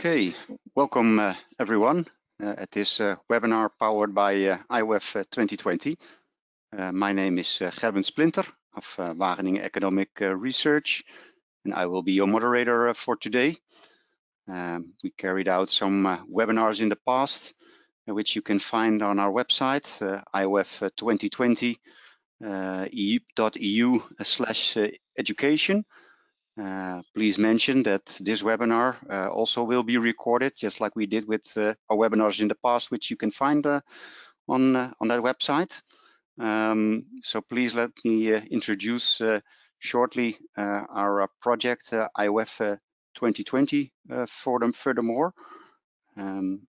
Okay, welcome uh, everyone uh, at this uh, webinar powered by uh, IoF 2020. Uh, uh, my name is Gerben Splinter of Wageningen Economic Research, and I will be your moderator for today. Um, we carried out some webinars in the past, which you can find on our website, IoF 2020.eu/education. Uh, please mention that this webinar uh, also will be recorded, just like we did with uh, our webinars in the past, which you can find uh, on uh, on that website. Um, so please let me introduce shortly our project IoF 2020 for them furthermore. Um,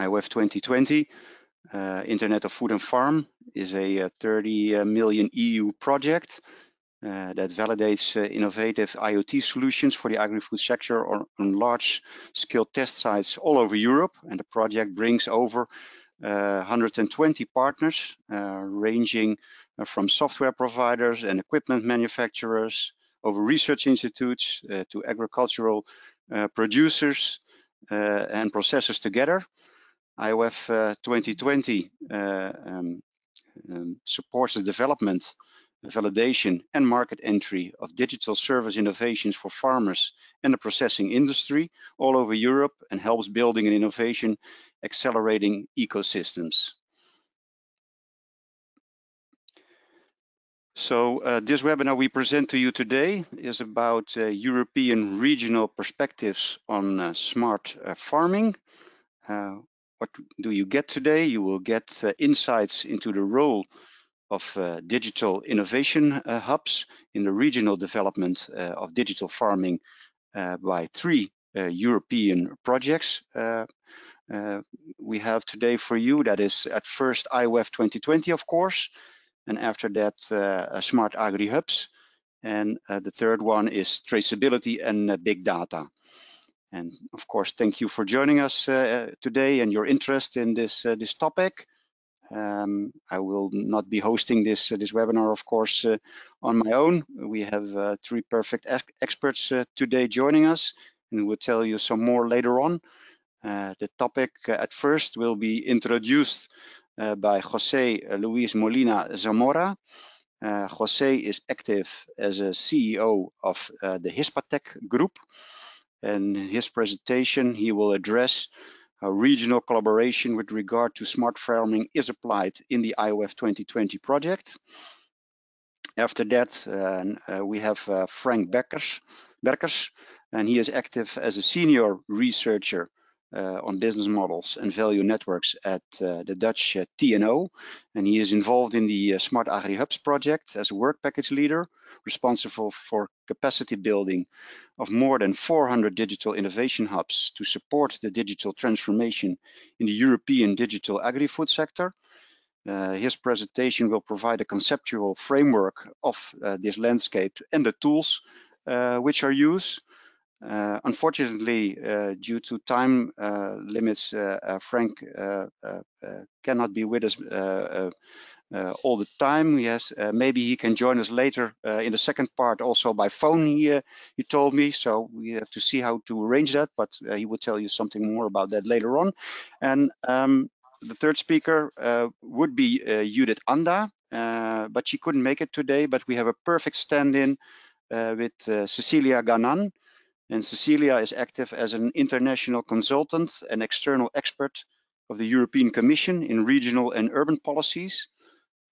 IoF 2020, Internet of Food and Farm, is a 30 million EU project uh, that validates uh, innovative IoT solutions for the agri-food sector on, on large-scale test sites all over Europe. And the project brings over uh, 120 partners, uh, ranging uh, from software providers and equipment manufacturers, over research institutes uh, to agricultural producers and processors together. IoF 2020 um, um, supports the development validation and market entry of digital service innovations for farmers and the processing industry all over Europe and helps building an innovation accelerating ecosystems. So uh, this webinar we present to you today is about uh, European regional perspectives on uh, smart uh, farming. Uh, what do you get today? You will get uh, insights into the role of uh, digital innovation uh, hubs in the regional development uh, of digital farming uh, by three uh, European projects uh, we have today for you. That is at first IoF 2020, of course, and after that Smart Agri Hubs. And the third one is traceability and big data. And of course, thank you for joining us today and your interest in this, this topic. Um, I will not be hosting this uh, this webinar, of course, uh, on my own. We have uh, three perfect experts uh, today joining us, and we'll tell you some more later on. Uh, the topic uh, at first will be introduced by Jose Luis Molina Zamora. Jose is active as a CEO of the Hispatec Group, and in his presentation he will address regional collaboration with regard to smart farming is applied in the IOF 2020 project. After that, uh, we have uh, Frank Beckers, Berkers, and he is active as a senior researcher uh, on business models and value networks at uh, the Dutch uh, TNO. And he is involved in the Smart Agri Hubs project as a work package leader, responsible for capacity building of more than 400 digital innovation hubs to support the digital transformation in the European digital agri-food sector. Uh, his presentation will provide a conceptual framework of uh, this landscape and the tools uh, which are used. Uh, unfortunately, uh, due to time uh, limits, Frank cannot be with us all the time. Yes, maybe he can join us later in the second part also by phone, he, he told me. So we have to see how to arrange that, but he will tell you something more about that later on. And um, the third speaker uh, would be uh, Judith Anda, uh, but she couldn't make it today. But we have a perfect stand-in with Cecilia Ganan, and Cecilia is active as an international consultant and external expert of the European Commission in regional and urban policies.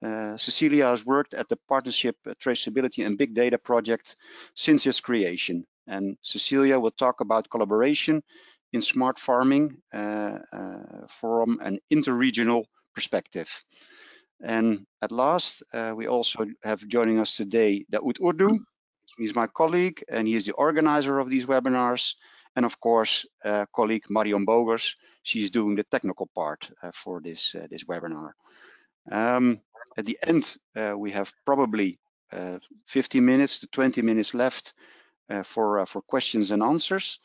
Uh, Cecilia has worked at the Partnership Traceability and Big Data project since its creation. And Cecilia will talk about collaboration in smart farming uh, uh, from an interregional perspective. And at last, uh, we also have joining us today Daoud Urdu, He's my colleague and he is the organizer of these webinars. And of course, uh, colleague Marion Bogers, she's doing the technical part uh, for this, uh, this webinar. Um, at the end, uh, we have probably uh, 15 minutes to 20 minutes left uh, for, for questions and answers.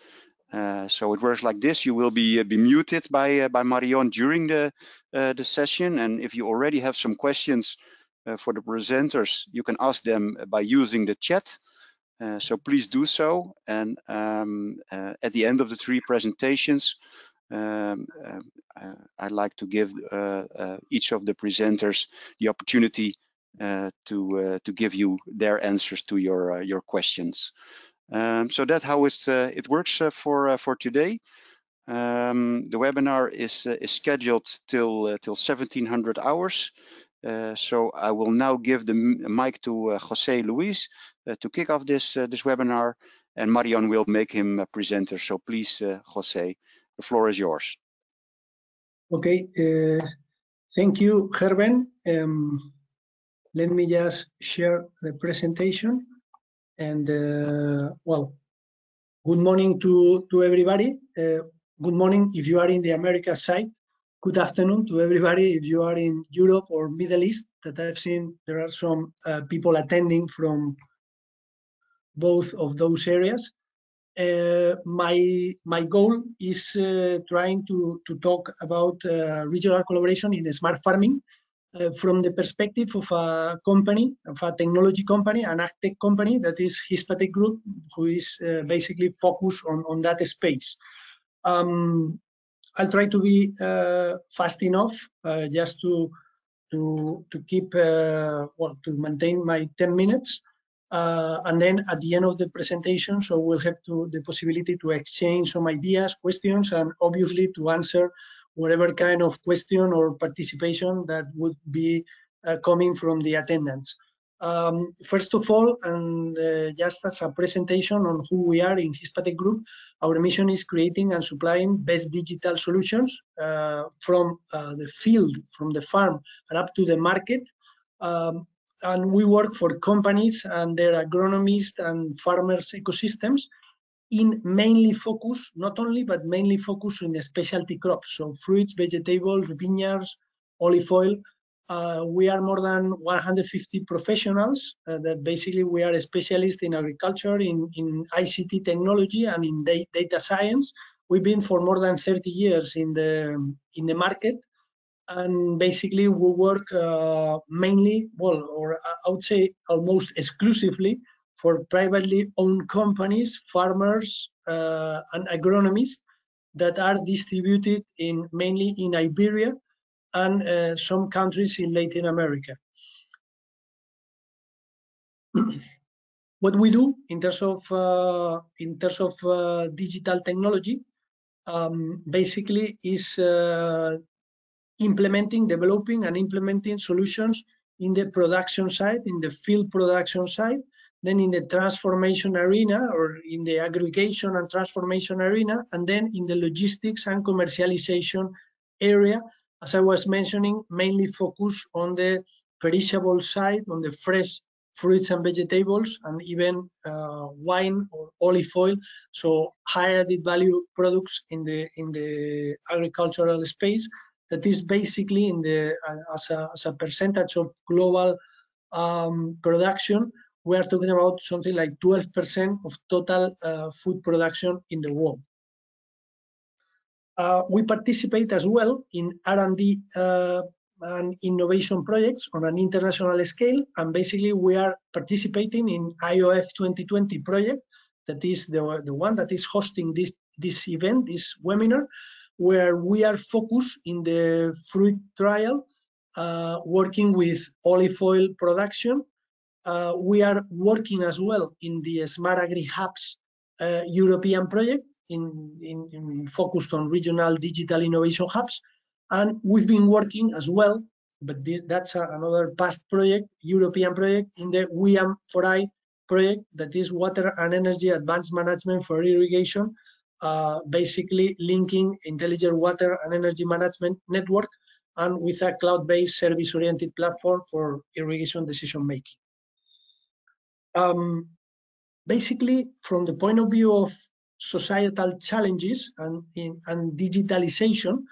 so it works like this. You will be be muted by by Marion during the the session, and if you already have some questions for the presenters, you can ask them by using the chat. Uh, so please do so. And um, uh, at the end of the three presentations, um, uh, I'd like to give each of the presenters the opportunity to to give you their answers to your your questions. Um, so that's how it works for for today. Um, the webinar is, uh, is scheduled till uh, till 1700 hours. Uh, so I will now give the mic to Jose Luis to kick off this this webinar, and Marion will make him a presenter. So please, Jose, the floor is yours. Okay, thank you, Gerben. Um, let me just share the presentation. And uh, well, good morning to, to everybody. Uh, good morning if you are in the America side. Good afternoon to everybody if you are in Europe or Middle East that I've seen there are some uh, people attending from both of those areas. Uh, my my goal is uh, trying to to talk about uh, regional collaboration in smart farming uh, from the perspective of a company, of a technology company, an agtech company that is Hispatec Group, who is uh, basically focused on on that space. Um, I'll try to be uh, fast enough uh, just to to to keep uh, well to maintain my 10 minutes, uh, and then at the end of the presentation, so we'll have to the possibility to exchange some ideas, questions, and obviously to answer whatever kind of question or participation that would be uh, coming from the attendants. Um, first of all, and uh, just as a presentation on who we are in Hispatec Group, our mission is creating and supplying best digital solutions uh, from uh, the field, from the farm, and up to the market. Um, and we work for companies and their agronomists and farmers ecosystems in mainly focus, not only, but mainly focus on specialty crops, so fruits, vegetables, vineyards, olive oil, uh, we are more than 150 professionals uh, that basically we are specialists in agriculture, in, in ICT technology and in da data science. We've been for more than 30 years in the, in the market and basically we work uh, mainly, well, or I would say almost exclusively for privately owned companies, farmers uh, and agronomists that are distributed in mainly in Iberia and uh, some countries in Latin America. what we do in terms of uh, in terms of uh, digital technology um, basically is uh, implementing, developing, and implementing solutions in the production side, in the field production side, then in the transformation arena or in the aggregation and transformation arena, and then in the logistics and commercialization area as I was mentioning, mainly focus on the perishable side, on the fresh fruits and vegetables, and even uh, wine or olive oil. So high added value products in the in the agricultural space. That is basically in the uh, as a as a percentage of global um, production. We are talking about something like 12% of total uh, food production in the world. Uh, we participate as well in R&D uh, and innovation projects on an international scale. And basically, we are participating in IOF 2020 project. That is the, the one that is hosting this, this event, this webinar, where we are focused in the fruit trial, uh, working with olive oil production. Uh, we are working as well in the Smart Agri Hubs uh, European project, in, in, in focused on regional digital innovation hubs. And we've been working as well, but that's a, another past project, European project, in the WEAM4i project, that is Water and Energy Advanced Management for Irrigation, uh, basically linking intelligent water and energy management network and with a cloud-based service-oriented platform for irrigation decision making. Um, basically, from the point of view of societal challenges and, in, and digitalization.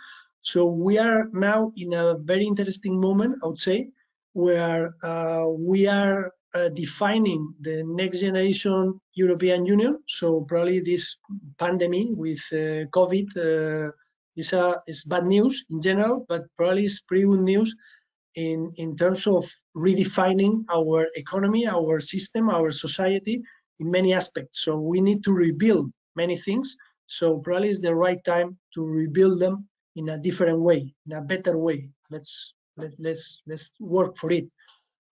So we are now in a very interesting moment, I would say, where uh, we are uh, defining the next generation European Union. So probably this pandemic with uh, COVID uh, is, a, is bad news in general, but probably it's pretty good news in, in terms of redefining our economy, our system, our society in many aspects. So we need to rebuild many things. So probably it's the right time to rebuild them in a different way, in a better way. Let's let, let's let's work for it.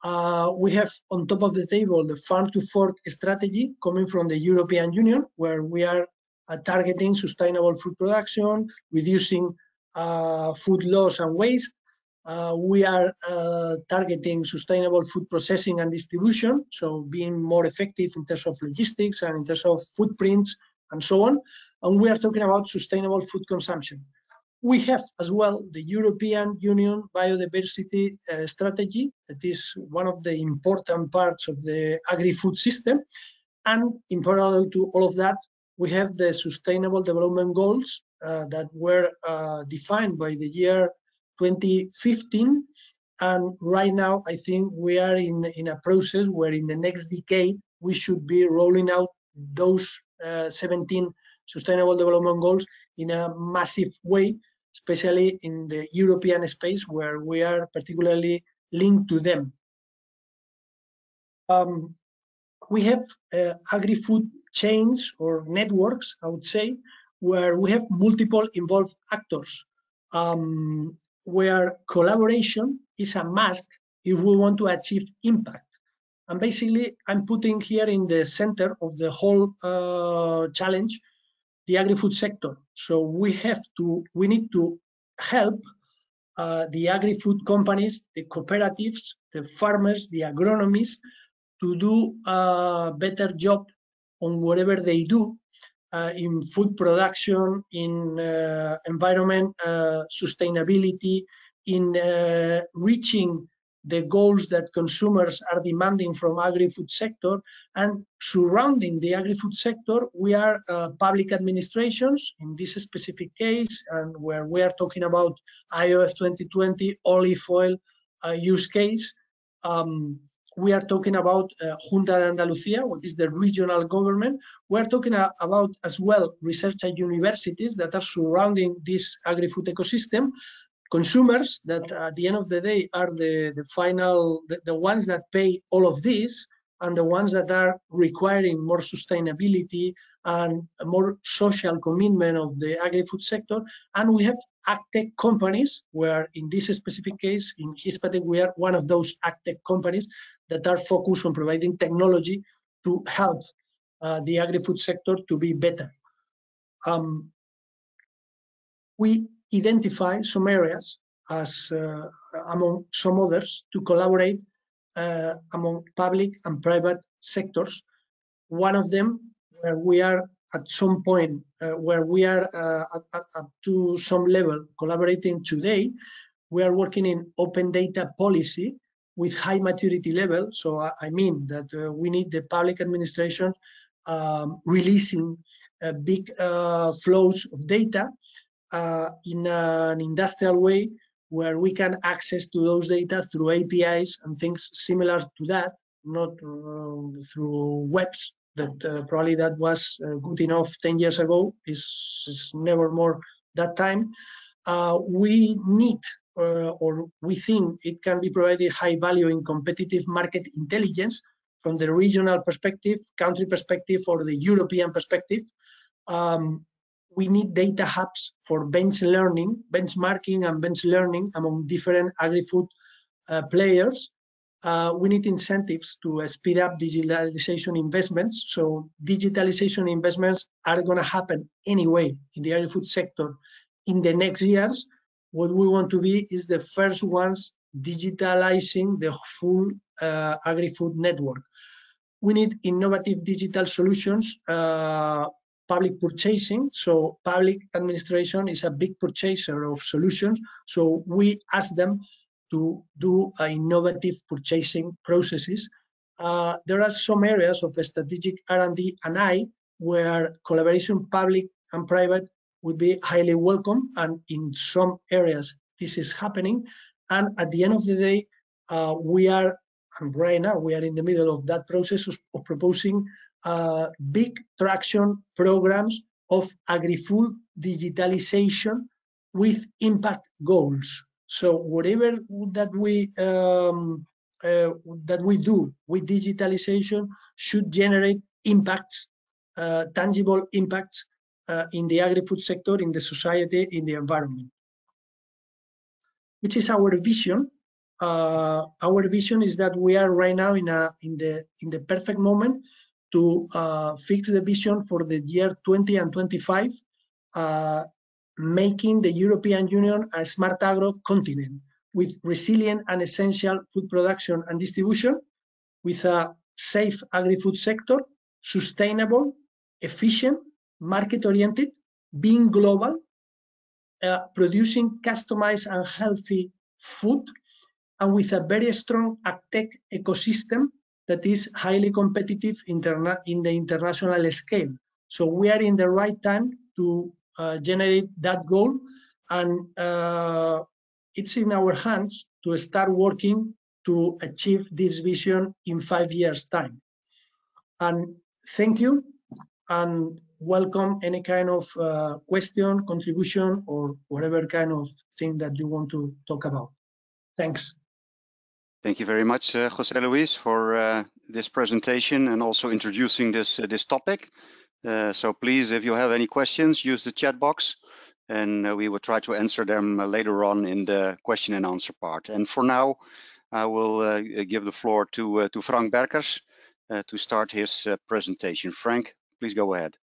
Uh, we have on top of the table the farm to fork strategy coming from the European Union, where we are uh, targeting sustainable food production, reducing uh, food loss and waste. Uh, we are uh, targeting sustainable food processing and distribution, so being more effective in terms of logistics and in terms of footprints and so on. And we are talking about sustainable food consumption. We have as well the European Union biodiversity uh, strategy, that is one of the important parts of the agri-food system. And in parallel to all of that, we have the Sustainable Development Goals uh, that were uh, defined by the year 2015. And right now, I think we are in, in a process where in the next decade, we should be rolling out those 17 Sustainable Development Goals in a massive way, especially in the European space where we are particularly linked to them. Um, we have uh, agri-food chains or networks, I would say, where we have multiple involved actors, um, where collaboration is a must if we want to achieve impact. And basically, I'm putting here in the center of the whole uh, challenge the agri-food sector. So we have to, we need to help uh, the agri-food companies, the cooperatives, the farmers, the agronomists to do a better job on whatever they do uh, in food production, in uh, environment uh, sustainability, in uh, reaching the goals that consumers are demanding from agri-food sector and surrounding the agri-food sector we are uh, public administrations in this specific case and where we are talking about IOF 2020 olive oil uh, use case um, we are talking about uh, Junta de Andalucía, what is the regional government. We're talking uh, about as well research at universities that are surrounding this agri-food ecosystem consumers that at the end of the day are the, the final, the, the ones that pay all of this and the ones that are requiring more sustainability and more social commitment of the agri-food sector. And we have agtech companies where in this specific case, in Hispatec, we are one of those agtech companies that are focused on providing technology to help uh, the agri-food sector to be better. Um, we identify some areas as uh, among some others to collaborate uh, among public and private sectors. One of them where we are at some point uh, where we are uh, at, at, to some level collaborating today, we are working in open data policy with high maturity level. So I, I mean that uh, we need the public administration um, releasing uh, big flows of data uh, in an industrial way where we can access to those data through APIs and things similar to that, not uh, through webs that uh, probably that was uh, good enough 10 years ago is, never more that time. Uh, we need or we think it can be provided high value in competitive market intelligence from the regional perspective, country perspective, or the European perspective. Um, we need data hubs for bench learning, benchmarking and bench learning among different agri-food uh, players. Uh, we need incentives to uh, speed up digitalization investments. So digitalization investments are going to happen anyway in the agri-food sector in the next years. What we want to be is the first ones digitalizing the full uh, agri-food network. We need innovative digital solutions uh, public purchasing. So public administration is a big purchaser of solutions. So we ask them to do innovative purchasing processes. Uh, there are some areas of strategic R&D and I where collaboration public and private would be highly welcome. And in some areas, this is happening. And at the end of the day, uh, we are, and right now, we are in the middle of that process of, of proposing uh, big traction programs of agri-food digitalization with impact goals. So whatever that we um, uh, that we do with digitalization should generate impacts, uh, tangible impacts uh, in the agri-food sector, in the society, in the environment. Which is our vision. Uh, our vision is that we are right now in a in the in the perfect moment to uh, fix the vision for the year 20 and 25, uh, making the European Union a smart agro continent with resilient and essential food production and distribution, with a safe agri-food sector, sustainable, efficient, market-oriented, being global, uh, producing customized and healthy food, and with a very strong agtech ecosystem that is highly competitive in the international scale. So we are in the right time to uh, generate that goal, and uh, it's in our hands to start working to achieve this vision in five years' time. And thank you, and welcome any kind of uh, question, contribution, or whatever kind of thing that you want to talk about. Thanks. Thank you very much, uh, Jose Luis, for uh, this presentation and also introducing this uh, this topic. Uh, so please, if you have any questions, use the chat box and uh, we will try to answer them uh, later on in the question and answer part. And for now, I will give the floor to, to Frank Berkers to start his presentation. Frank, please go ahead.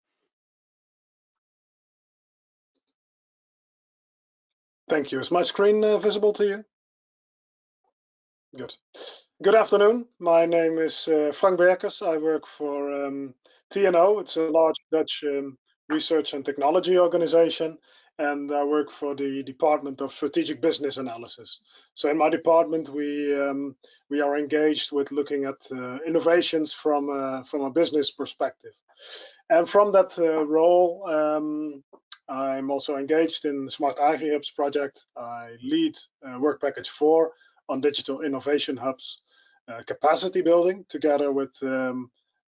Thank you. Is my screen visible to you? Good. Good afternoon. My name is uh, Frank Berkers. I work for um, TNO. It's a large Dutch um, research and technology organization, and I work for the Department of Strategic Business Analysis. So in my department, we um, we are engaged with looking at uh, innovations from uh, from a business perspective, and from that role. I'm also engaged in the Smart Agri Hubs project. I lead work package four, on digital innovation hubs uh, capacity building together with um,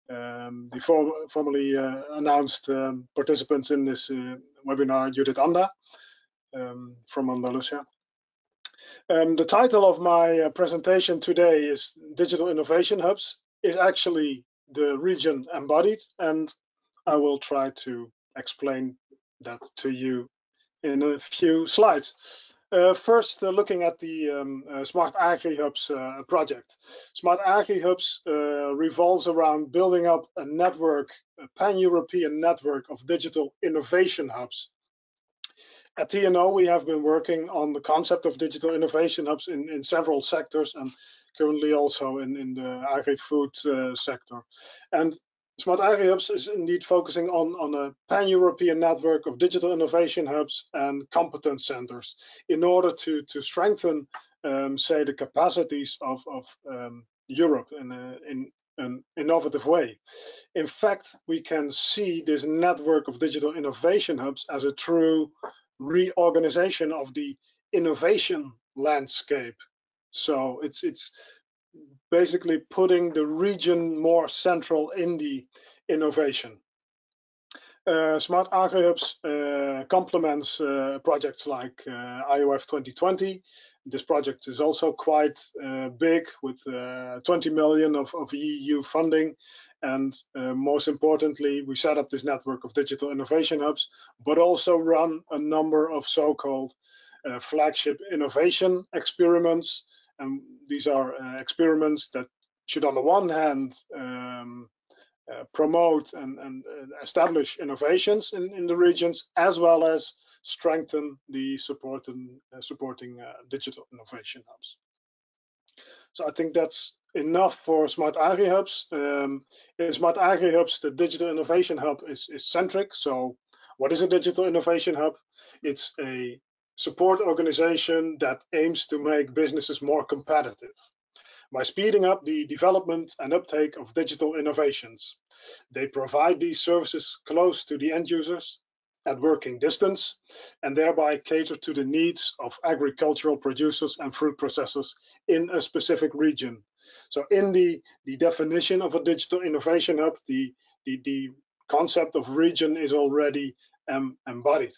um, the for formally uh, announced um, participants in this uh, webinar, Judith Anda um, from Andalusia. Um, the title of my presentation today is Digital Innovation Hubs, is actually the region embodied, and I will try to explain that to you in a few slides. Uh, first, uh, looking at the um, uh, Smart Agri Hubs uh, project. Smart Agri Hubs uh, revolves around building up a network, a pan-European network of digital innovation hubs. At TNO, we have been working on the concept of digital innovation hubs in, in several sectors and currently also in, in the agri-food uh, sector. And Smart Agri Hubs is indeed focusing on, on a pan-European network of digital innovation hubs and competence centers in order to, to strengthen, um, say, the capacities of, of um, Europe in, a, in an innovative way. In fact, we can see this network of digital innovation hubs as a true reorganization of the innovation landscape. So it's it's basically putting the region more central in the innovation. Uh, Smart AgriHubs uh, complements uh, projects like uh, IOF 2020. This project is also quite uh, big with uh, 20 million of, of, EU funding. And most importantly, we set up this network of digital innovation hubs, but also run a number of so-called flagship innovation experiments and these are uh, experiments that should, on the one hand, um, uh, promote and, and establish innovations in, in the regions, as well as strengthen the support and, supporting uh, digital innovation hubs. So I think that's enough for Smart Agri Hubs. Um, in Smart Agri Hubs, the digital innovation hub is, is centric. So what is a digital innovation hub? It's a support organization that aims to make businesses more competitive by speeding up the development and uptake of digital innovations. They provide these services close to the end users at working distance and thereby cater to the needs of agricultural producers and fruit processors in a specific region. So in the, the definition of a digital innovation hub, the, the, the concept of region is already um, embodied.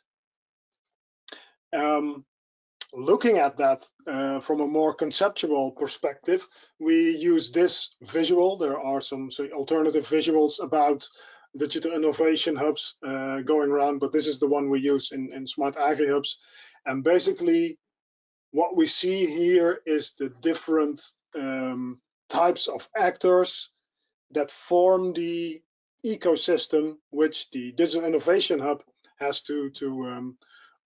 Um, looking at that uh, from a more conceptual perspective, we use this visual. There are some alternative visuals about digital innovation hubs uh, going around, but this is the one we use in, in Smart Agri Hubs. And basically, what we see here is the different um, types of actors that form the ecosystem which the Digital Innovation Hub has to, to um,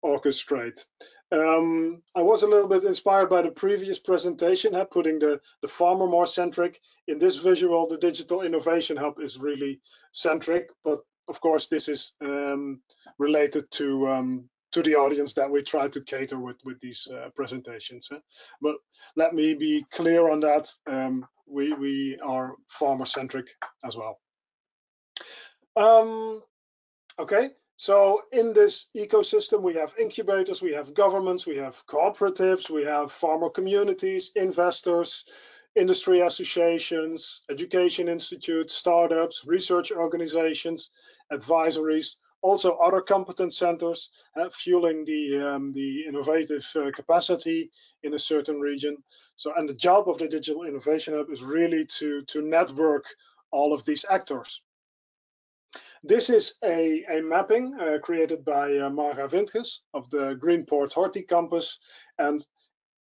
orchestrate. Um, I was a little bit inspired by the previous presentation, uh, putting the, the farmer more centric. In this visual, the Digital Innovation Hub is really centric, but of course, this is um, related to um, to the audience that we try to cater with with these uh, presentations. But let me be clear on that. Um, we we are farmer centric as well. Um, okay, so in this ecosystem, we have incubators, we have governments, we have cooperatives, we have farmer communities, investors, industry associations, education institutes, startups, research organizations, advisories, also other competence centers, uh, fueling the, um, the innovative uh, capacity in a certain region. So, and the job of the Digital Innovation Hub is really to, to network all of these actors. This is a, a mapping uh, created by uh, Mara Wintges of the Greenport Horti campus. And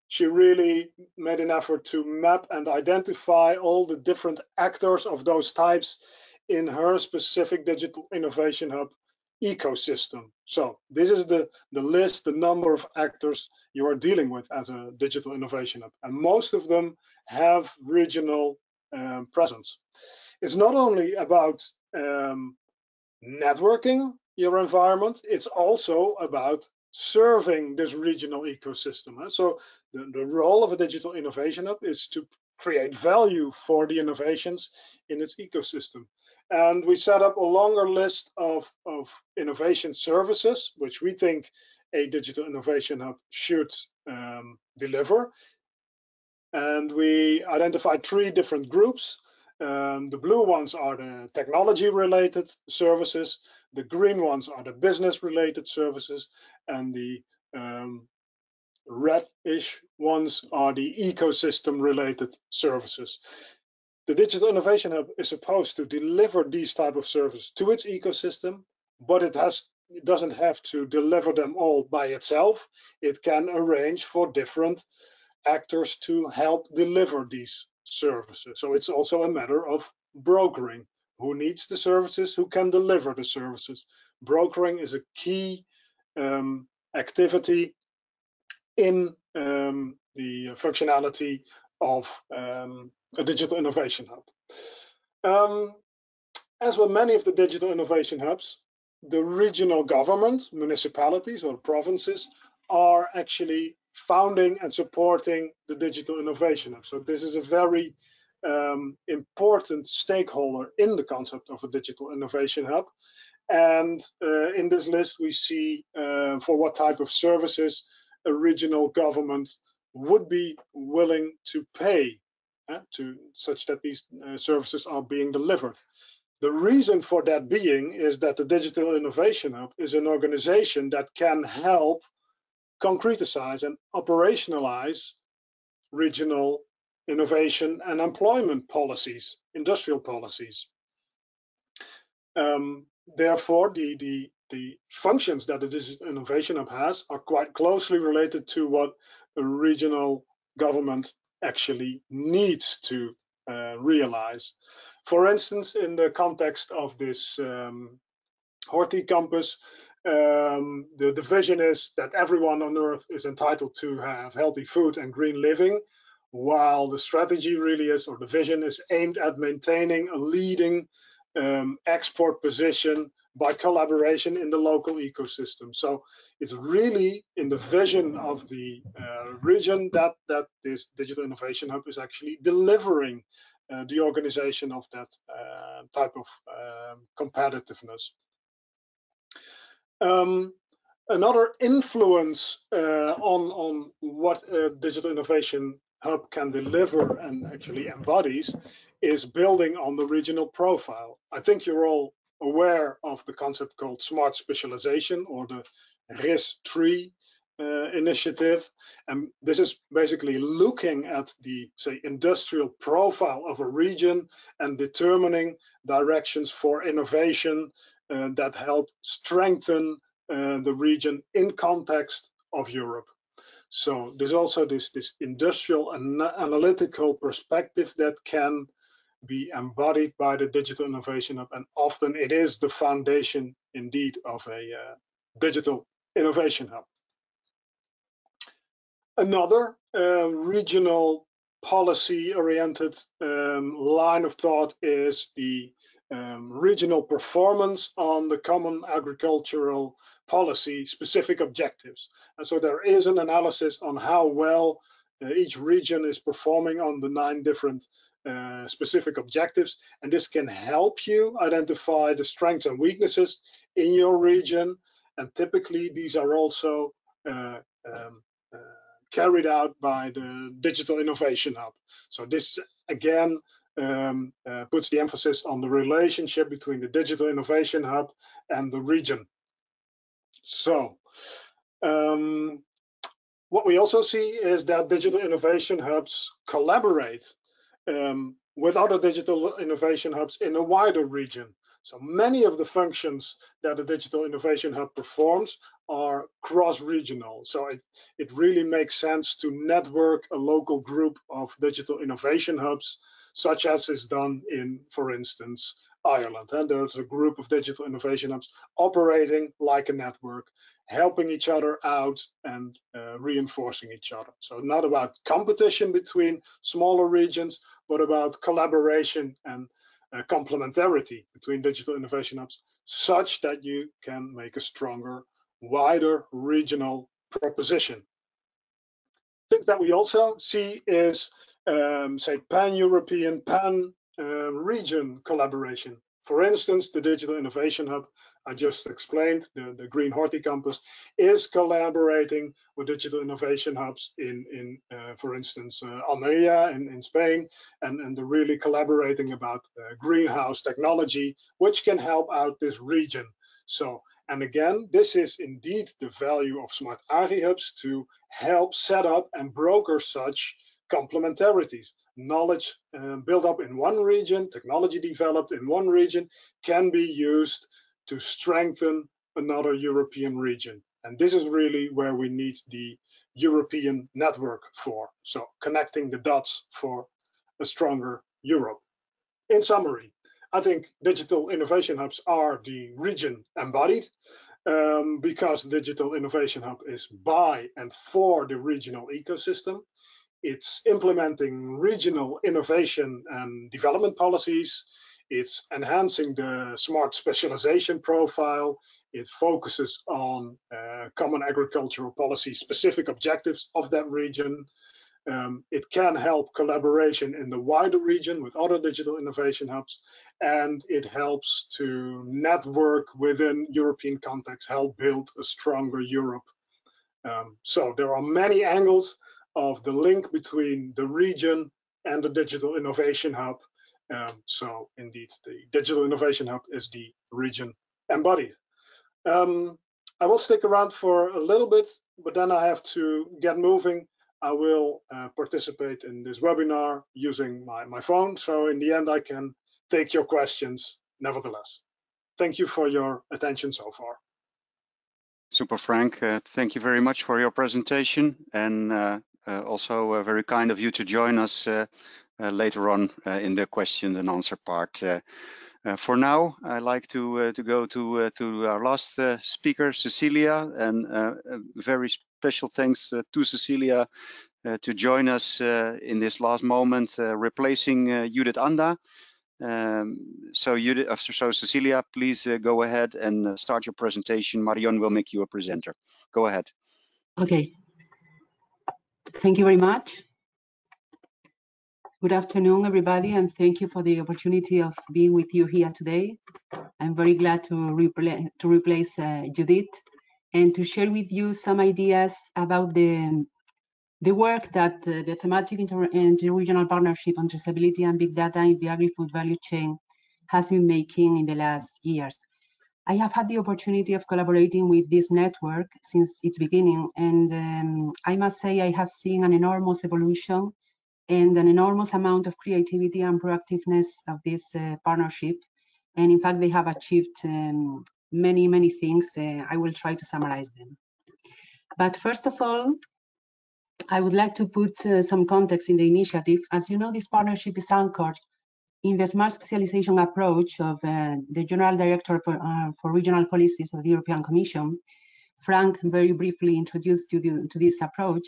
she really made an effort to map and identify all the different actors of those types in her specific digital innovation hub ecosystem. So this is the, the list, the number of actors you are dealing with as a digital innovation hub. And most of them have regional um, presence. It's not only about um, networking your environment, it's also about serving this regional ecosystem. So the, the role of a digital innovation hub is to create value for the innovations in its ecosystem. And we set up a longer list of, of innovation services, which we think a digital innovation hub should um, deliver. And we identified three different groups. Um, the blue ones are the technology related services, the green ones are the business related services, and the um, red-ish ones are the ecosystem related services. The Digital Innovation Hub is supposed to deliver these type of services to its ecosystem, but it has it doesn't have to deliver them all by itself. It can arrange for different actors to help deliver these services. So it's also a matter of brokering. Who needs the services? Who can deliver the services? Brokering is a key um, activity in um, the functionality of um, a digital innovation hub. Um, as with many of the digital innovation hubs, the regional government, municipalities or provinces, are actually founding and supporting the Digital Innovation Hub. So this is a very um, important stakeholder in the concept of a Digital Innovation Hub. And uh, in this list, we see uh, for what type of services a regional government would be willing to pay uh, to such that these uh, services are being delivered. The reason for that being is that the Digital Innovation Hub is an organization that can help concretize and operationalize regional innovation and employment policies, industrial policies. Um, therefore, the, the, the functions that the Digital Innovation Hub has are quite closely related to what a regional government actually needs to uh, realize. For instance, in the context of this um, Horti campus, um, the, the vision is that everyone on earth is entitled to have healthy food and green living, while the strategy really is, or the vision is aimed at maintaining a leading um, export position by collaboration in the local ecosystem. So it's really in the vision of the uh, region that that this digital innovation hub is actually delivering uh, the organization of that uh, type of um, competitiveness. Um, another influence uh, on, on what a digital innovation hub can deliver and actually embodies is building on the regional profile. I think you're all aware of the concept called smart specialization or the RIS tree uh, initiative. And this is basically looking at the, say, industrial profile of a region and determining directions for innovation that help strengthen uh, the region in context of Europe. So there's also this, this industrial and analytical perspective that can be embodied by the Digital Innovation Hub, and often it is the foundation indeed of a uh, digital innovation hub. Another uh, regional policy-oriented um, line of thought is the um, regional performance on the common agricultural policy specific objectives. And so there is an analysis on how well uh, each region is performing on the nine different uh, specific objectives. And this can help you identify the strengths and weaknesses in your region. And typically these are also uh, um, uh, carried out by the Digital Innovation Hub. So this again um, uh, puts the emphasis on the relationship between the Digital Innovation Hub and the region. So um, what we also see is that digital innovation hubs collaborate um, with other digital innovation hubs in a wider region. So many of the functions that the Digital Innovation Hub performs are cross-regional. So it, it really makes sense to network a local group of digital innovation hubs, such as is done in, for instance, Ireland. And there's a group of digital innovation hubs operating like a network, helping each other out and uh, reinforcing each other. So not about competition between smaller regions, but about collaboration and uh, complementarity between digital innovation hubs, such that you can make a stronger, wider regional proposition. Things that we also see is, um, say, pan-European, pan-region uh, collaboration. For instance, the Digital Innovation Hub I just explained, the, the Green Horti Campus, is collaborating with digital innovation hubs in, in uh, for instance, uh, Almeria in, in Spain, and, and they're really collaborating about uh, greenhouse technology, which can help out this region. So, and again, this is indeed the value of Smart Agri Hubs to help set up and broker such complementarities knowledge uh, built up in one region, technology developed in one region can be used to strengthen another European region. And this is really where we need the European network for. So connecting the dots for a stronger Europe. In summary, I think digital innovation hubs are the region embodied um, because Digital Innovation Hub is by and for the regional ecosystem. It's implementing regional innovation and development policies. It's enhancing the smart specialization profile. It focuses on uh, common agricultural policy specific objectives of that region. Um, it can help collaboration in the wider region with other digital innovation hubs, and it helps to network within European context, help build a stronger Europe. Um, so there are many angles of the link between the region and the digital innovation hub um, so indeed, the Digital Innovation Hub is the region embodied. Um, I will stick around for a little bit, but then I have to get moving. I will uh, participate in this webinar using my, my phone. So in the end, I can take your questions nevertheless. Thank you for your attention so far. Super, Frank. Uh, thank you very much for your presentation and uh, also uh, very kind of you to join us uh, uh, later on uh, in the question and answer part. Uh, for now, I'd like to to go to to our last speaker, Cecilia, and a very special thanks to Cecilia to join us in this last moment, replacing Judith Anda. Um, so, so Cecilia, please uh, go ahead and uh, start your presentation. Marion will make you a presenter. Go ahead. Okay. Thank you very much. Good afternoon, everybody, and thank you for the opportunity of being with you here today. I'm very glad to, to replace uh, Judith and to share with you some ideas about the, the work that uh, the thematic inter interregional partnership on traceability and big data in the agri-food value chain has been making in the last years. I have had the opportunity of collaborating with this network since its beginning, and um, I must say I have seen an enormous evolution and an enormous amount of creativity and proactiveness of this uh, partnership. And in fact, they have achieved um, many, many things. Uh, I will try to summarize them. But first of all, I would like to put uh, some context in the initiative. As you know, this partnership is anchored in the smart specialization approach of uh, the General Director for, uh, for, Regional Policies of the European Commission, Frank very briefly introduced to, to this approach.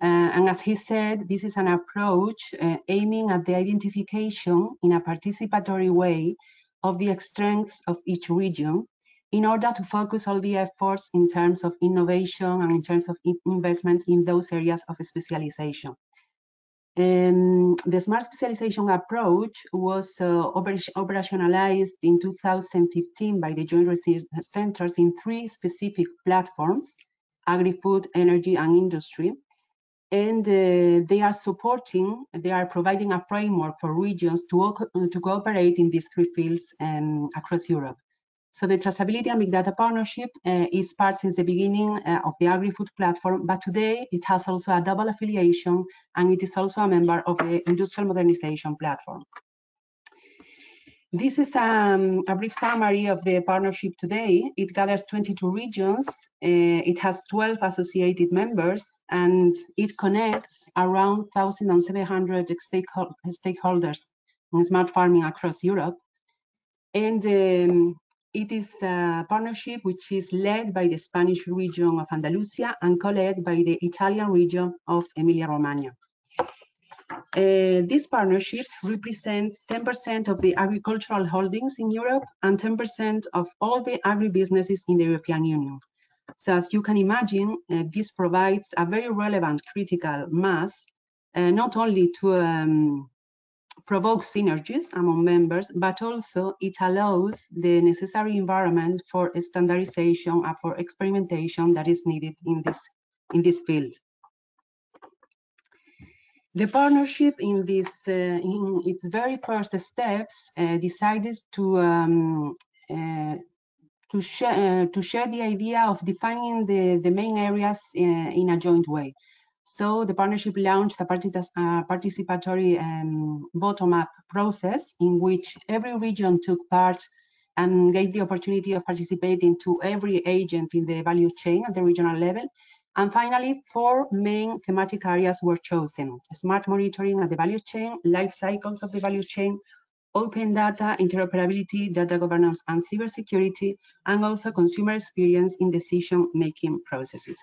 Uh, and as he said, this is an approach uh, aiming at the identification in a participatory way of the strengths of each region in order to focus all the efforts in terms of innovation and in terms of investments in those areas of specialization. Um, the smart specialization approach was uh, oper operationalized in 2015 by the Joint Research Centers in three specific platforms, agri-food, energy, and industry. And uh, they are supporting, they are providing a framework for regions to, to cooperate in these three fields um, across Europe. So the Traceability and Big Data Partnership uh, is part since the beginning uh, of the agri-food platform, but today it has also a double affiliation and it is also a member of the Industrial Modernization platform. This is um, a brief summary of the partnership today. It gathers 22 regions, uh, it has 12 associated members, and it connects around 1,700 stakeholders in smart farming across Europe. And um, it is a partnership which is led by the Spanish region of Andalusia and co-led by the Italian region of Emilia-Romagna. Uh, this partnership represents 10% of the agricultural holdings in Europe and 10% of all the agribusinesses in the European Union. So as you can imagine, uh, this provides a very relevant critical mass, uh, not only to um, provoke synergies among members, but also it allows the necessary environment for standardization and for experimentation that is needed in this, in this field. The partnership in this, uh, in its very first steps, uh, decided to um, uh, to share uh, to share the idea of defining the the main areas uh, in a joint way. So the partnership launched a participatory um, bottom-up process in which every region took part and gave the opportunity of participating to every agent in the value chain at the regional level. And finally, four main thematic areas were chosen. Smart monitoring at the value chain, life cycles of the value chain, open data, interoperability, data governance and cybersecurity, and also consumer experience in decision-making processes.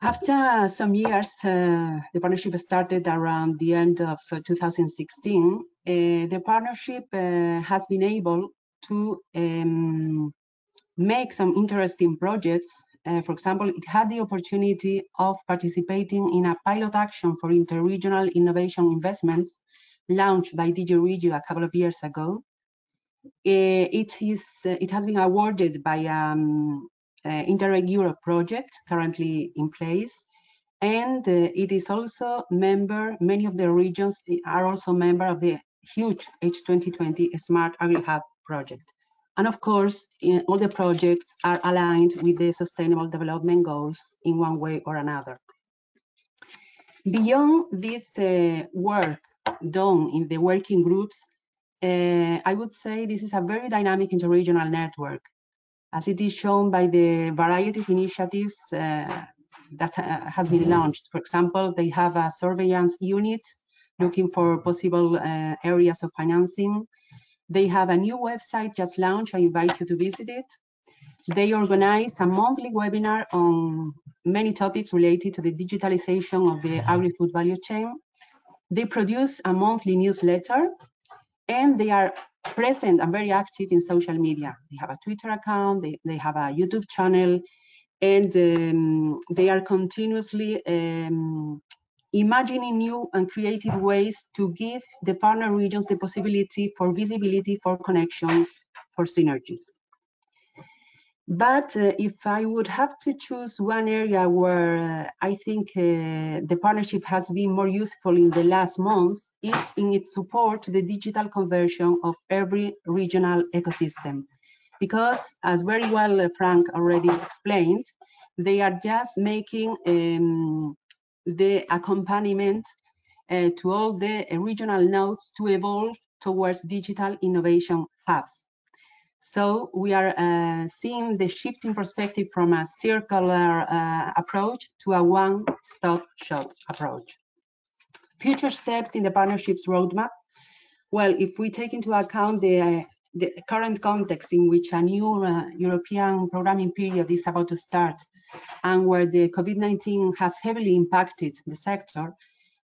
After some years, uh, the partnership started around the end of uh, 2016. Uh, the partnership uh, has been able to um, make some interesting projects. Uh, for example, it had the opportunity of participating in a pilot action for interregional innovation investments launched by DG Regio a couple of years ago. Uh, it is it has been awarded by um, Interreg Europe project currently in place. And uh, it is also member, many of the regions are also member of the huge H2020 Smart Agri Hub project. And of course, all the projects are aligned with the Sustainable Development Goals in one way or another. Beyond this uh, work done in the working groups, uh, I would say this is a very dynamic interregional network as it is shown by the variety of initiatives uh, that uh, has been launched. For example, they have a surveillance unit looking for possible uh, areas of financing. They have a new website just launched. I invite you to visit it. They organize a monthly webinar on many topics related to the digitalization of the agri-food value chain. They produce a monthly newsletter and they are present and very active in social media. They have a Twitter account, they, they have a YouTube channel, and um, they are continuously um, imagining new and creative ways to give the partner regions the possibility for visibility, for connections, for synergies. But uh, if I would have to choose one area where uh, I think uh, the partnership has been more useful in the last months is in its support to the digital conversion of every regional ecosystem. Because as very well uh, Frank already explained, they are just making um, the accompaniment uh, to all the regional nodes to evolve towards digital innovation hubs. So we are uh, seeing the shifting perspective from a circular uh, approach to a one-stop shop approach. Future steps in the partnerships roadmap. Well, if we take into account the, the current context in which a new uh, European programming period is about to start and where the COVID-19 has heavily impacted the sector,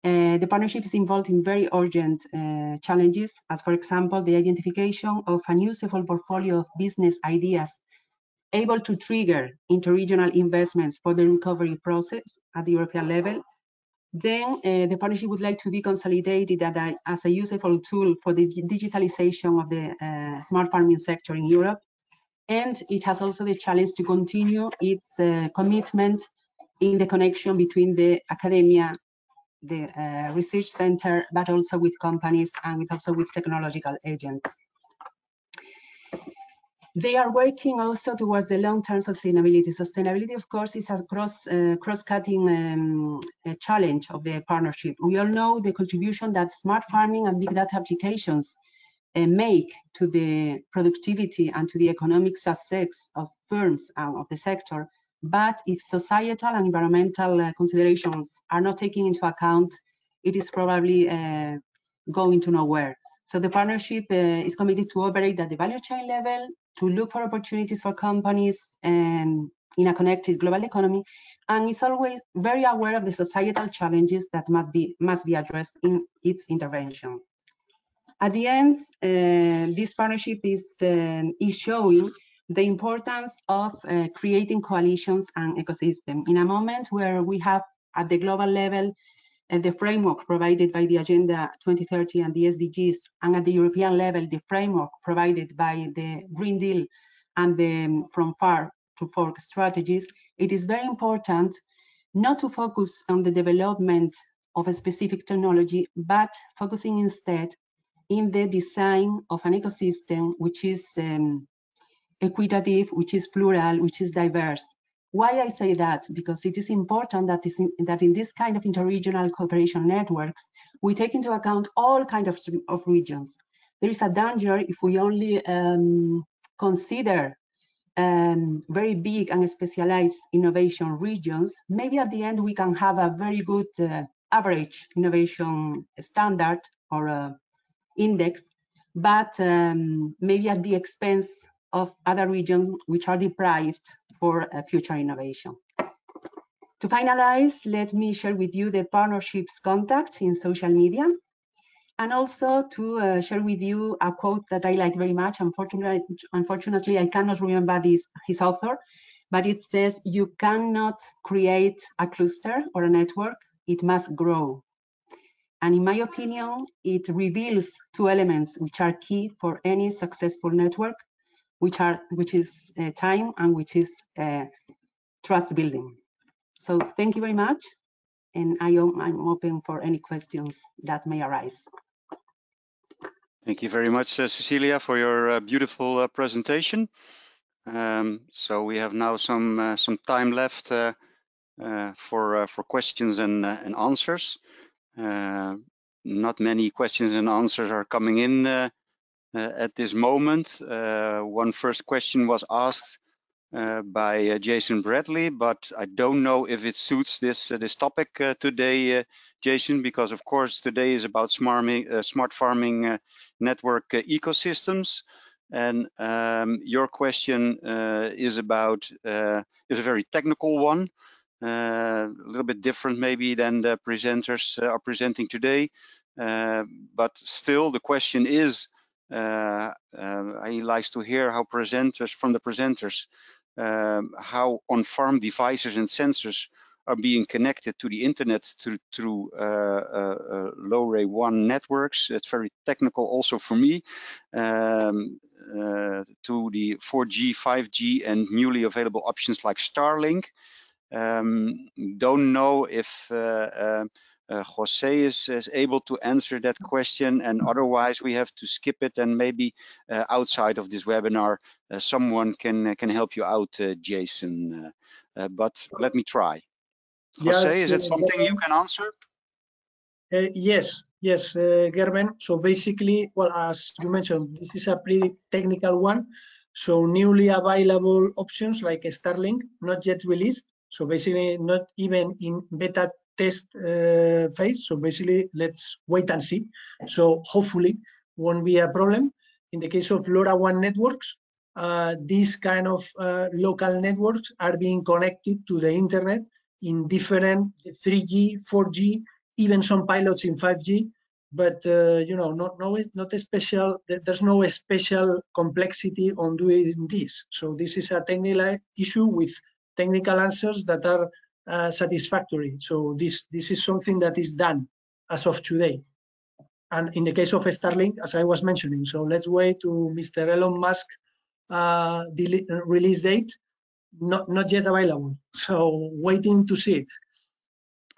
uh, the partnership is involved in very urgent uh, challenges, as for example, the identification of a useful portfolio of business ideas able to trigger interregional investments for the recovery process at the European level. Then uh, the partnership would like to be consolidated a, as a useful tool for the digitalization of the uh, smart farming sector in Europe. And it has also the challenge to continue its uh, commitment in the connection between the academia the uh, research center, but also with companies and with also with technological agents. They are working also towards the long-term sustainability. Sustainability, of course, is a cross, uh, cross-cutting um, challenge of the partnership. We all know the contribution that smart farming and big data applications uh, make to the productivity and to the economic success of firms and of the sector, but if societal and environmental uh, considerations are not taken into account, it is probably uh, going to nowhere. So the partnership uh, is committed to operate at the value chain level, to look for opportunities for companies um, in a connected global economy, and is always very aware of the societal challenges that must be, must be addressed in its intervention. At the end, uh, this partnership is, um, is showing the importance of uh, creating coalitions and ecosystem. In a moment where we have at the global level uh, the framework provided by the Agenda 2030 and the SDGs, and at the European level, the framework provided by the Green Deal and the um, From Farm to Fork strategies, it is very important not to focus on the development of a specific technology, but focusing instead in the design of an ecosystem which is um, equitative, which is plural, which is diverse. Why I say that? Because it is important that, in, that in this kind of interregional cooperation networks, we take into account all kinds of, of regions. There is a danger if we only um, consider um, very big and specialized innovation regions, maybe at the end we can have a very good uh, average innovation standard or uh, index, but um, maybe at the expense of other regions which are deprived for uh, future innovation. To finalize, let me share with you the partnerships contacts in social media and also to uh, share with you a quote that I like very much. Unfortunately, unfortunately, I cannot remember this, his author, but it says, you cannot create a cluster or a network, it must grow. And in my opinion, it reveals two elements which are key for any successful network which are which is uh, time and which is uh, trust building. So thank you very much, and I am I'm open for any questions that may arise. Thank you very much, uh, Cecilia, for your uh, beautiful uh, presentation. Um, so we have now some uh, some time left for for questions and and answers. not many questions and answers are coming in at this moment. Uh, one first question was asked uh, by Jason Bradley, but I don't know if it suits this this topic today, Jason, because of course today is about smart, smart farming network ecosystems. And um, your question uh, is about uh, is a very technical one, uh, a little bit different maybe than the presenters are presenting today. but still, the question is uh, uh, he likes to hear how presenters from the presenters um, how on-farm devices and sensors are being connected to the internet through, through uh, uh, uh LoRaWAN networks. It's very technical also for me. Um, uh, to the 4G, 5G, and newly available options like Starlink. Um, don't know if uh, uh, Jose is, is, able to answer that question and otherwise we have to skip it and maybe uh, outside of this webinar uh, someone can can help you out Jason. But let me try. Jose yes, is it something you can answer? Yes yes Gerben. So basically well as you mentioned this is a pretty technical one. So newly available options like Starlink not yet released. So basically not even in beta test uh, phase. So basically, let's wait and see. So hopefully, won't be a problem. In the case of LoRaWAN networks, uh, these kind of uh, local networks are being connected to the internet in different 3G, 4G, even some pilots in 5G. But uh, you know, not no, not a special. There's no special complexity on doing this. So this is a technical issue with technical answers that are uh, satisfactory. So this this is something that is done as of today. And in the case of Starlink, as I was mentioning, so let's wait to Mr. Elon Musk uh, release date. Not not yet available. So waiting to see it.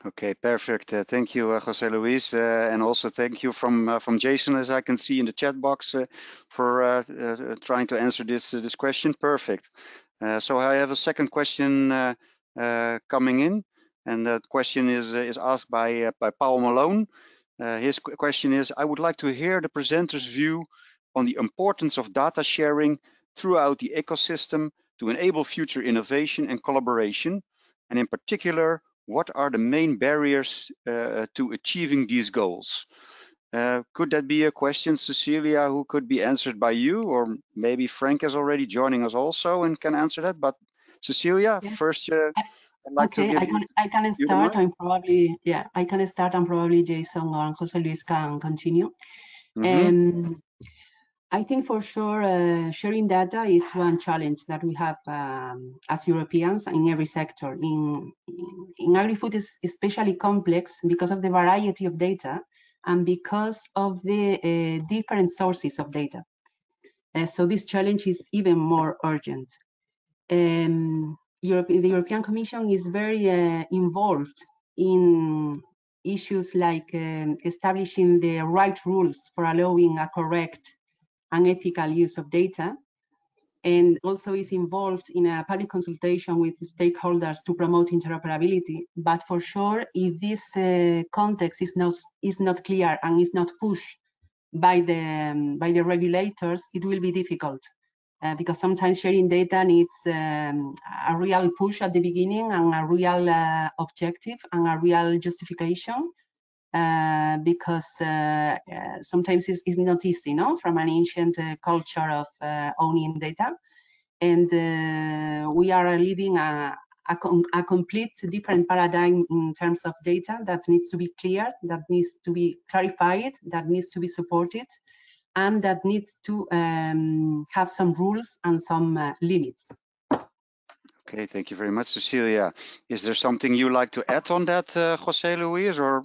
Okay, perfect. Uh, thank you, uh, Jose Luis, uh, and also thank you from uh, from Jason, as I can see in the chat box, uh, for trying to answer this this question. Perfect. so I have a second question coming in. And that question is, uh, is asked by, uh, by Paul Malone. his question is, I would like to hear the presenter's view on the importance of data sharing throughout the ecosystem to enable future innovation and collaboration. And in particular, what are the main barriers uh, to achieving these goals? Uh, could that be a question, Cecilia, who could be answered by you? Or maybe Frank is already joining us also and can answer that. But Cecilia, yes. first, uh, like okay, I can, I can start and probably, yeah, I can start and probably Jason or Jose Luis can continue. Mm -hmm. um, I think for sure uh, sharing data is one challenge that we have um, as Europeans in every sector. In, in, in agri-food is especially complex because of the variety of data and because of the uh, different sources of data. Uh, so this challenge is even more urgent um, Europe, the European Commission is very uh, involved in issues like um, establishing the right rules for allowing a correct and ethical use of data and also is involved in a public consultation with stakeholders to promote interoperability. But for sure, if this uh, context is not, is not clear and is not pushed by the, um, by the regulators, it will be difficult uh, because sometimes sharing data needs um, a real push at the beginning and a real uh, objective and a real justification uh, because uh, uh, sometimes it's, it's, not easy, no, from an ancient uh, culture of owning data. And we are living a, a, a, complete different paradigm in terms of data that needs to be clear, that needs to be clarified, that needs to be supported and that needs to um, have some rules and some uh, limits. Okay, thank you very much, Cecilia. Is there something you like to add on that, uh, Jose Luis, or?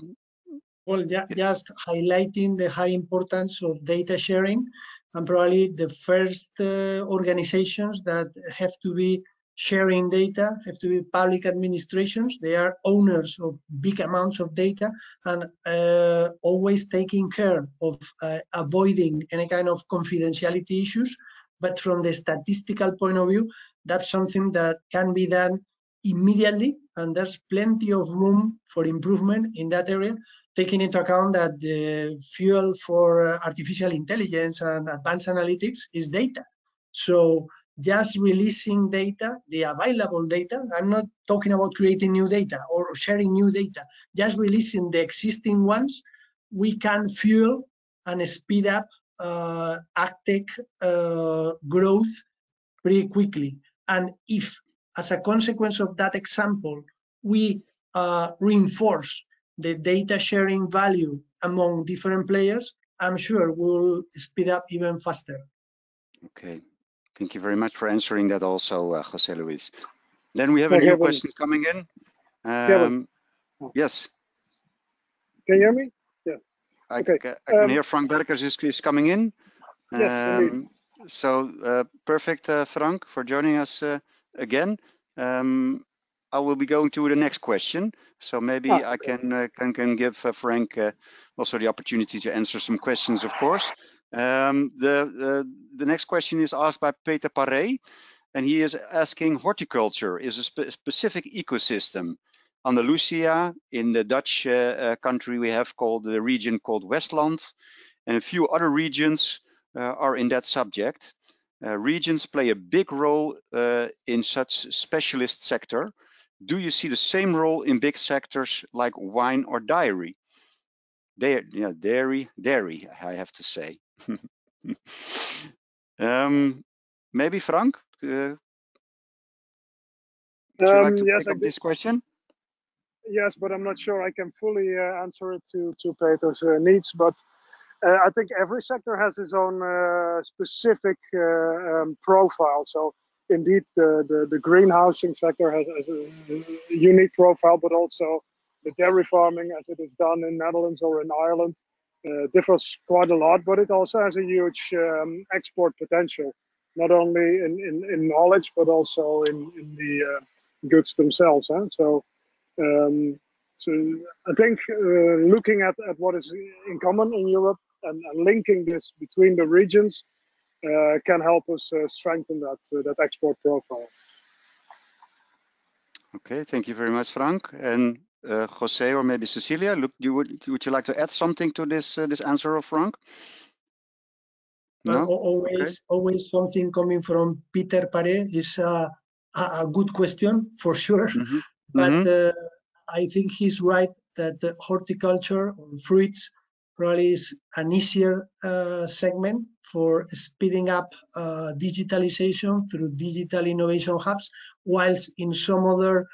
Well, yeah, just highlighting the high importance of data sharing and probably the first uh, organizations that have to be sharing data have to be public administrations. They are owners of big amounts of data and uh, always taking care of uh, avoiding any kind of confidentiality issues. But from the statistical point of view, that's something that can be done immediately and there's plenty of room for improvement in that area taking into account that the fuel for artificial intelligence and advanced analytics is data so just releasing data, the available data. I'm not talking about creating new data or sharing new data, just releasing the existing ones. We can fuel and speed up uh, uh, growth pretty quickly. And if, as a consequence of that example, we uh, reinforce the data sharing value among different players, I'm sure we'll speed up even faster. Okay, Thank you very much for answering that also, uh, Jose Luis. Then we have a new question coming in. Um, yes, Can you hear me? I, Okay, I can um, hear Frank Berkers is, is coming in. Yes. Um, so uh, perfect, uh, Frank, for joining us uh, again. Um, I will be going to the next question. So maybe Ah, I can, uh, can can give uh, Frank uh, also the opportunity to answer some questions, of course. Um, the uh, the next question is asked by Peter Paré, and he is asking: horticulture is a spe- specific ecosystem. Andalusia in the Dutch uh, uh, country we have called the region called Westland, and a few other regions uh, are in that subject. Uh, regions play a big role uh, in such specialist sector. Do you see the same role in big sectors like wine or dairy? Dairy, yeah, dairy, dairy, I have to say. um, maybe Frank, uh, would you like Um, to yes, pick I up did. this question? Yes, but I'm not sure I can fully uh, answer it to to Peter's uh, needs. But uh, I think every sector has its own uh, specific uh, um, profile. So indeed, the, the the greenhousing sector has, has a unique profile, but also the dairy farming, as it is done in Netherlands or in Ireland, uh, differs quite a lot. But it also has a huge um, export potential, not only in, in, in knowledge but also in in the uh, goods themselves. Huh? So. Um, so I think uh, looking at, at what is in common in Europe and, and linking this between the regions uh, can help us uh, strengthen that uh, that export profile. Okay, thank you very much, Frank. And uh, Jose or maybe Cecilia, look, you would would you like to add something to this uh, this answer of Frank? No. al- always, always something coming from Peter Pare is a, a, good question for sure. Mhm. But Mhm. uh, I think he's right that the horticulture or fruits probably is an easier uh, segment for speeding up uh, digitalization through digital innovation hubs, whilst in some other uh,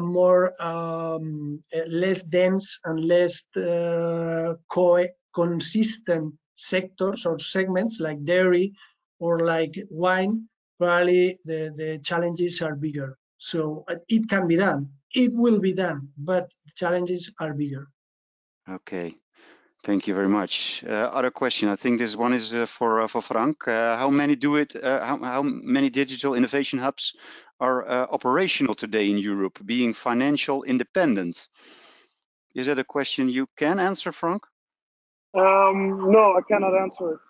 more um, uh, less dense and less uh, co- consistent sectors or segments like dairy or like wine, probably the, the challenges are bigger. So uh, it can be done. It will be done, but the challenges are bigger. Okay, thank you very much. Uh, other question. I think this one is uh, for uh, for Frank. Uh, how many do it? Uh, how how many digital innovation hubs are uh, operational today in Europe, being financial independent? Is that a question you can answer, Frank? Um, no, I cannot answer it.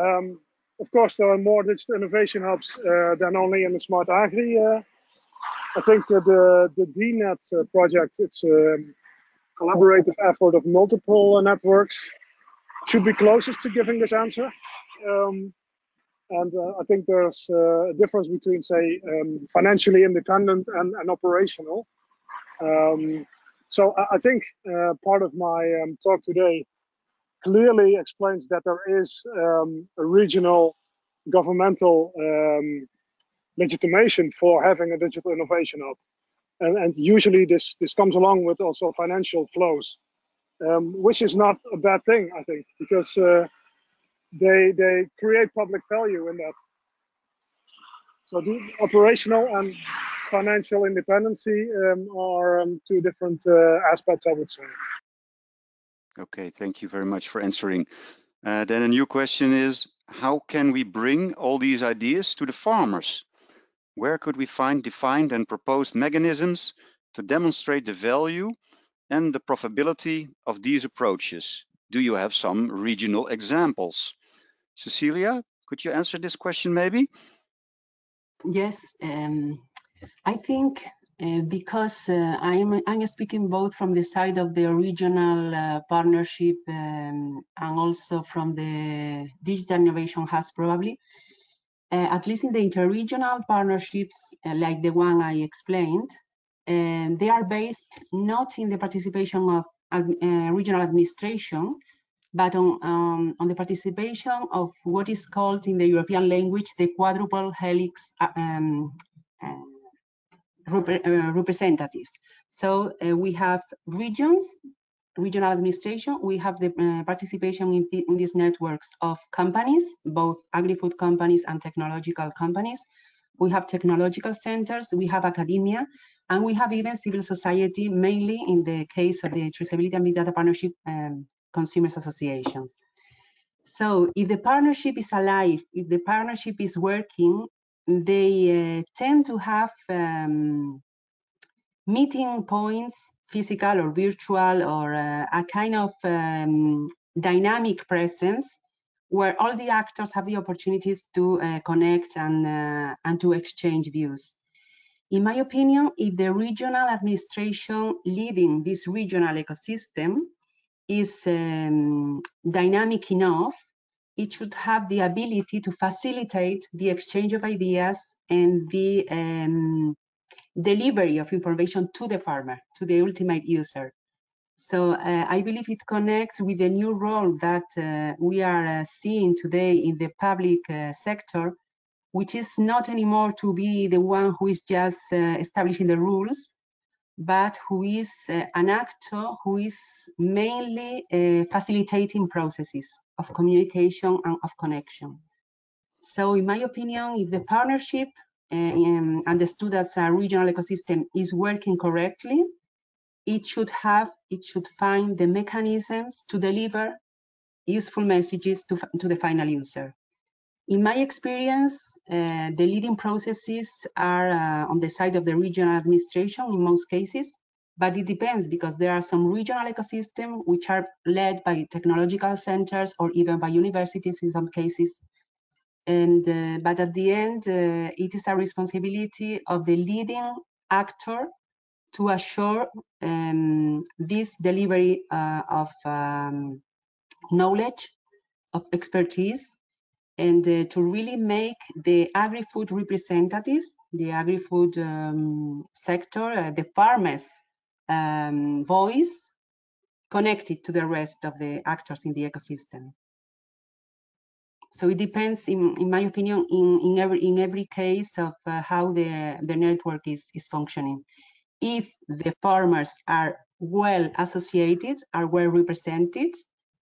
Um, of course, there are more digital innovation hubs than only in the Smart Agri. I think the the DNet project it's a collaborative effort of multiple uh, networks. Should be closest to giving this answer. Um, and uh, I think there's uh, a difference between, say, um, financially independent and, and operational. Um, so I, I think uh, part of my um, talk today clearly explains that there is um, a regional governmental um, legitimation for having a digital innovation hub. And, and usually this, this comes along with also financial flows, um, which is not a bad thing, I think, because uh, they, they create public value in that. So the operational and financial independency um, are um, two different uh, aspects, I would say. Okay, thank you very much for answering. Uh, then a new question is, how can we bring all these ideas to the farmers? Where could we find defined and proposed mechanisms to demonstrate the value and the profitability of these approaches? Do you have some regional examples? Cecilia, could you answer this question maybe? Yes, um, I think uh, because uh, I'm, I'm speaking both from the side of the regional uh, partnership um, and also from the digital innovation hubs probably, at least in the interregional partnerships uh, like the one I explained, um, they are based not in the participation of uh, regional administration, but on, um, on the participation of what is called in the European language the quadruple helix uh, um, uh, rep- uh, representatives. So uh, we have regions, regional administration, we have the uh, participation in, the, in these networks of companies, both agri-food companies and technological companies, we have technological centers, we have academia, and we have even civil society, mainly in the case of the Traceability and Big Data Partnership um, Consumers Associations. So if the partnership is alive, if the partnership is working, they uh, tend to have um, meeting points, physical or virtual, or uh, a kind of um, dynamic presence where all the actors have the opportunities to uh, connect and, uh, and to exchange views. In my opinion, if the regional administration leading this regional ecosystem is um, dynamic enough, it should have the ability to facilitate the exchange of ideas and the um, delivery of information to the farmer, to the ultimate user. So uh, I believe it connects with the new role that uh, we are uh, seeing today in the public uh, sector, which is not anymore to be the one who is just uh, establishing the rules, but who is uh, an actor who is mainly facilitating processes of communication and of connection. So in my opinion, if the partnership and understood as a regional ecosystem is working correctly, it should have, it should find the mechanisms to deliver useful messages to, to the final user. In my experience, uh, the leading processes are uh, on the side of the regional administration in most cases, but it depends because there are some regional ecosystems which are led by technological centers or even by universities in some cases. And uh, but at the end, uh, it is a responsibility of the leading actor to assure um, this delivery uh, of um, knowledge, of expertise, and uh, to really make the agri-food representatives, the agri-food um, sector, uh, the farmers' um, voice connected to the rest of the actors in the ecosystem. So it depends, in, in my opinion, in, in every in every case of uh, how the the network is is functioning if the farmers are well associated, are well represented,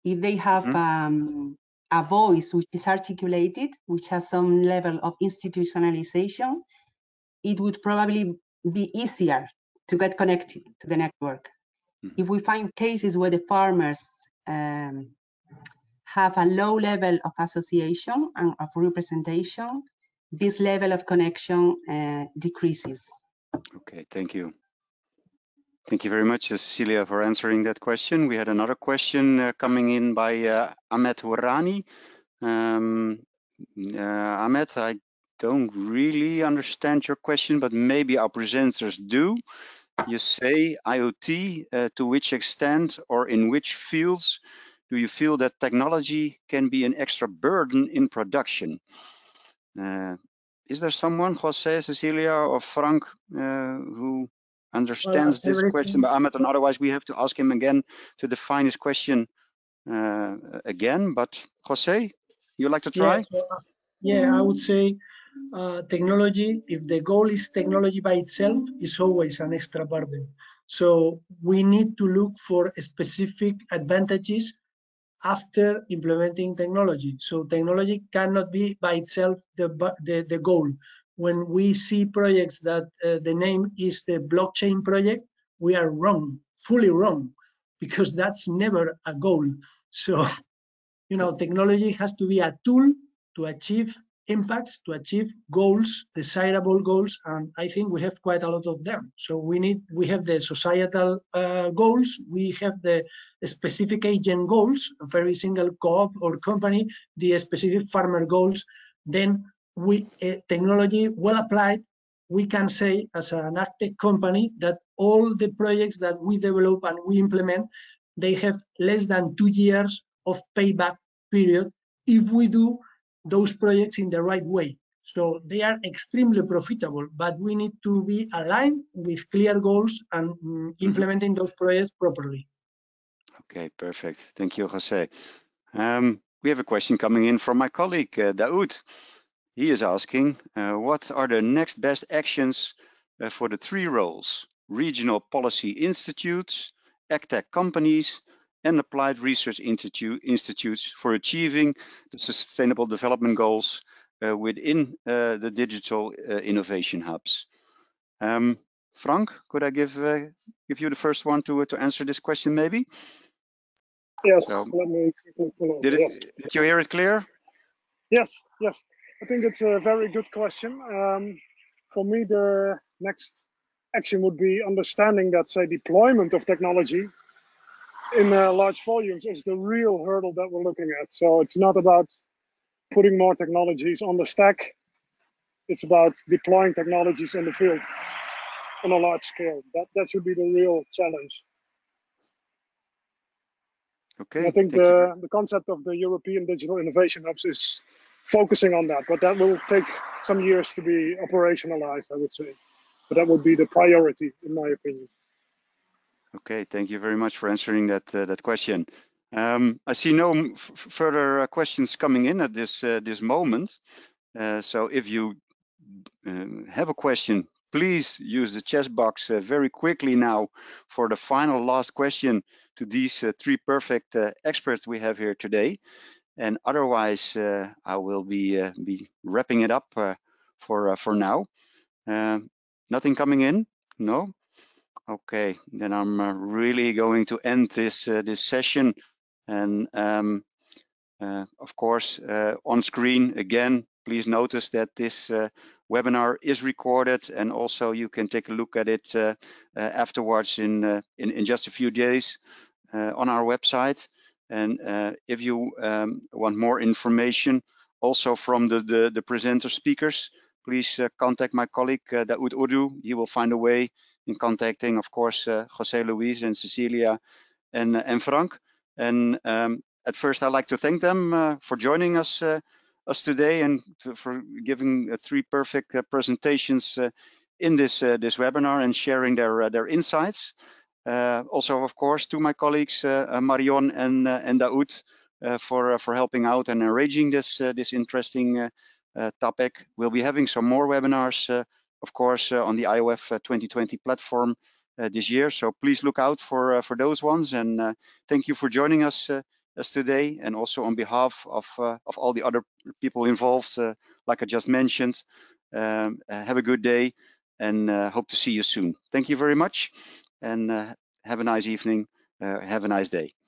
if they have mm -hmm. um, a voice which is articulated, which has some level of institutionalization, it would probably be easier to get connected to the network. Mm -hmm. If we find cases where the farmers um, have a low level of association and of representation, this level of connection uh, decreases. Okay, thank you. Thank you very much, Cecilia, for answering that question. We had another question uh, coming in by uh, Ahmed Warani. Um, uh, Ahmed, I don't really understand your question, but maybe our presenters do. You say IoT, uh, to which extent or in which fields do you feel that technology can be an extra burden in production? Uh, is there someone, Jose, Cecilia, or Frank, uh, who understands well, this question, but Ahmed, and otherwise we have to ask him again to define his question uh, again. But Jose, you like to try? Yeah, so, uh, yeah I would say uh, technology, if the goal is technology by itself, is always an extra burden. So we need to look for specific advantages after implementing technology. So technology cannot be by itself the, the, the goal when we see projects that uh, the name is the blockchain project, we are wrong, fully wrong, because that's never a goal. So, you know, technology has to be a tool to achieve impacts, to achieve goals, desirable goals, and I think we have quite a lot of them. So we need, we have the societal uh, goals, we have the specific agent goals of every single co-op or company, the specific farmer goals, then we uh, technology well applied, we can say as an active company that all the projects that we develop and we implement, they have less than two years of payback period if we do those projects in the right way. So they are extremely profitable, but we need to be aligned with clear goals and mm, implementing those projects properly. Okay, perfect. Thank you, Jose. Um, we have a question coming in from my colleague, uh, Daoud. He is asking, uh, what are the next best actions uh, for the three roles, regional policy institutes, AgTech companies, and applied research institute, institutes for achieving the sustainable development goals uh, within uh, the digital uh, innovation hubs. Um, Frank, could I give give you the first one to to answer this question, maybe? Yes. So, let me Did, it, yes. did you hear it clear? Yes. Yes. I think it's a very good question. Um, for me, the next action would be understanding that, say, deployment of technology in uh, large volumes is the real hurdle that we're looking at. So it's not about putting more technologies on the stack. It's about deploying technologies in the field on a large scale. That that should be the real challenge. Okay. I think the, the concept of the European Digital Innovation Hubs is focusing on that, but that will take some years to be operationalized, I would say. But that would be the priority, in my opinion. Okay, thank you very much for answering that uh, that question. Um, I see no further uh, questions coming in at this uh, this moment. Uh, so if you um, have a question, please use the chat box uh, very quickly now for the final last question to these uh, three perfect experts we have here today. And otherwise, I will be be wrapping it up for for now. nothing coming in? No. Okay, then I'm uh, really going to end this uh, this session. And um, uh, of course, uh, on screen again, please notice that this uh, webinar is recorded, and also you can take a look at it afterwards in, in, in just a few days on our website. And if you um, want more information, also from the the, the presenter speakers, please contact my colleague Daoud Oudou. He will find a way in contacting, of course, uh, Jose Luis and Cecilia and, uh, and Frank. And um, at first, I'd like to thank them uh, for joining us us today and to, for giving three perfect presentations in this this webinar and sharing their their insights. Uh, also, of course, to my colleagues uh, Marion and uh, and Daoud for for helping out and arranging this this interesting topic. We'll be having some more webinars of course, uh, on the IOF 2020 uh, platform uh, this year. So please look out for uh, for those ones. And uh, thank you for joining us uh, us today. And also on behalf of of all the other people involved, like I just mentioned, um, have a good day and hope to see you soon. Thank you very much, and have a nice evening. have a nice day.